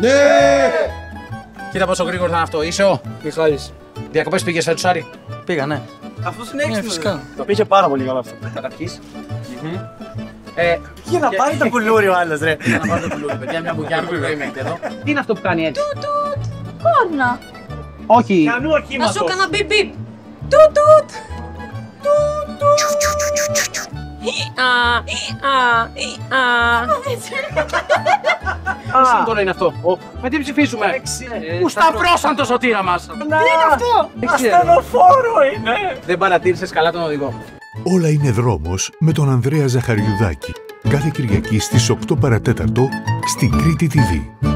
Ναι! Κοίτα πόσο γρήγορο θα είναι αυτό. Είσαι ο. Μιχάλης. Διακοπές πήγες σε Τσάρι. Πήγα, ναι. Αυτό είναι Ναι, έξυπνος. φυσικά. Το πήγε πάρα πολύ καλά αυτό. Καταρχής. Ε, Για να πάρει το κουλούρι ο άλλος ρε. για να πάρω το πουλούρι, παιδιά, μια μπουκιά που περιμένετε εδώ. Τι είναι αυτό που κάνει έτσι; Κόρνα. Όχι. Κανού Να οχήματος. σου έκανα μπιπ μπιπ. Τουτ τουτ. Τουτ τουτ. Α, α, α. Τι σύμβολο είναι αυτό; Με τι ψηφίσουμε. Πού σταυρώσαν το σωτήρα μας. Τι είναι αυτό; Ασθενοφόρο είναι. Δεν παρατήρησες καλά τον οδηγό. Όλα είναι δρόμος με τον Ανδρέα Ζαχαριουδάκη. Κάθε Κυριακή στις 8 παρατέταρτο στην Κρήτη TV.